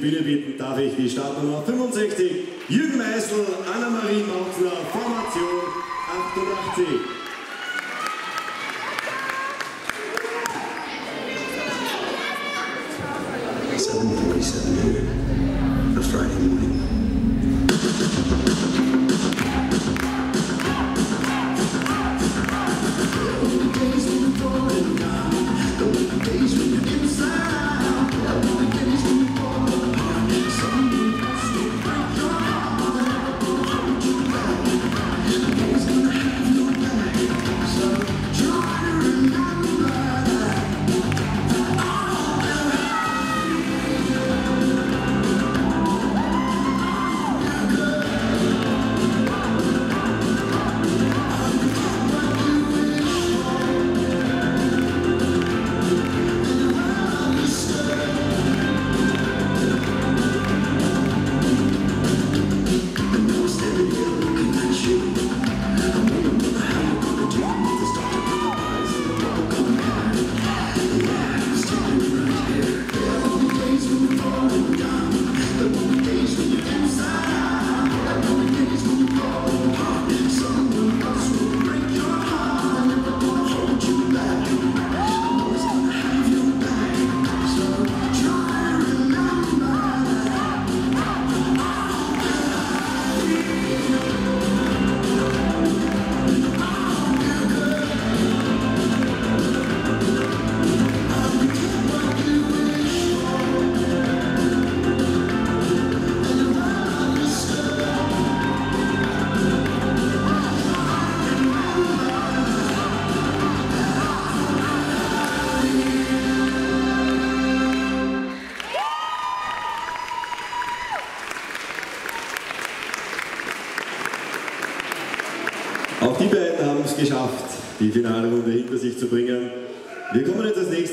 Bühne bitten darf ich die Startnummer 65, Jürgen Meißel, Annemarie Mautzner, Formation 88. Seven forty-seven a Friday morning. Auch die beiden haben es geschafft, die Finalrunde hinter sich zu bringen. Wir kommen jetzt als nächstes